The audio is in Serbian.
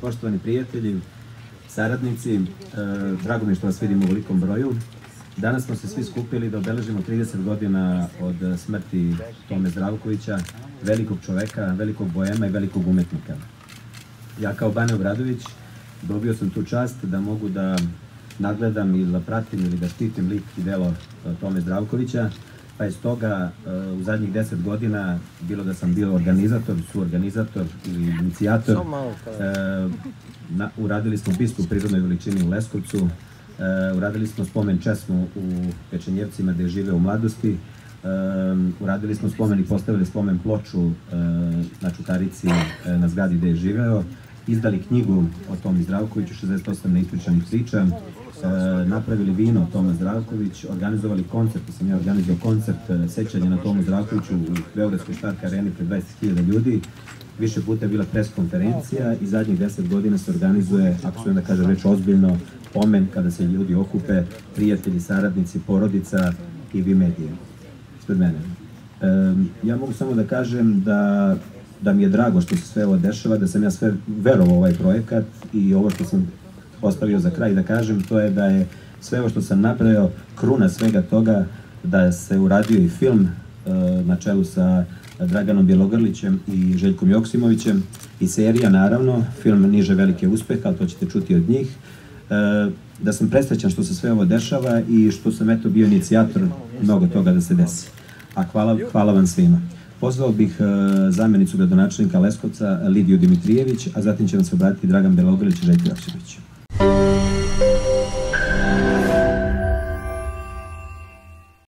poštovani prijatelji, saradnici, e, drago mi je što vas vidim u velikom broju. Danas smo se svi skupili da obeležimo 30 godina od smrti Tome Zdravkovića, velikog čoveka, velikog boema i velikog umetnika. Ja kao Bane Obradović dobio sam tu čast da mogu da nadgledam ili da pratim ili da štitim lik i delo e, Tome Zdravkovića, pa je stoga e, u zadnjih deset godina, bilo da sam bio organizator, suorganizator ili inicijator, e, na, uradili smo bistu u prirodnoj veličini u Leskovcu, e, uradili smo spomen česmu u Pečenjevcima gde je žive u mladosti, uradili smo spomen i postavili spomen ploču na Čukarici na zgradi gde je živeo, izdali knjigu o Tomi Zdravkoviću, 68 neispričanih priča, e, napravili vino Toma Zdravković, organizovali koncert, sam ja organizovao koncert e, sećanja na Tomu Zdravkoviću u Beogradskoj štarka areni pred 20.000 ljudi. Više puta je bila pres konferencija i zadnjih 10 godina se organizuje, ako su da kažem već ozbiljno, pomen kada se ljudi okupe, prijatelji, saradnici, porodica i vi medije ispred mene. Ja mogu samo da kažem da da mi je drago što se sve ovo dešava, da sam ja sve verovao ovaj projekat i ovo što sam ostavio za kraj da kažem, to je da je sve ovo što sam napravio, kruna svega toga, da se uradio i film e, na čelu sa Draganom Bjelogrlićem i Željkom Joksimovićem i serija naravno, film Niže velike uspeha, ali to ćete čuti od njih. E, da sam presrećan što se sve ovo dešava i što sam eto bio inicijator mnogo toga da se desi. A hvala, hvala vam svima. Pozvao bih e, zamenicu gradonačelnika Leskovca Lidiju Dimitrijević, a zatim će vam se obratiti Dragan Belogrlić i Željko Joksimović.